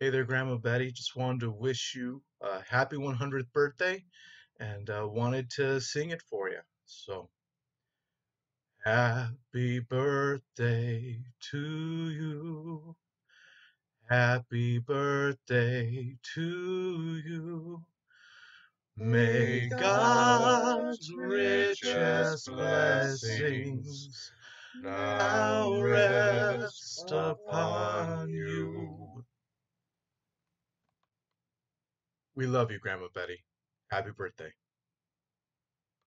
Hey there, Grandma Betty. Just wanted to wish you a happy 100th birthday and uh, wanted to sing it for you. So, happy birthday to you. Happy birthday to you. May God's richest blessings now rest upon you. We love you, Grandma Betty. Happy birthday.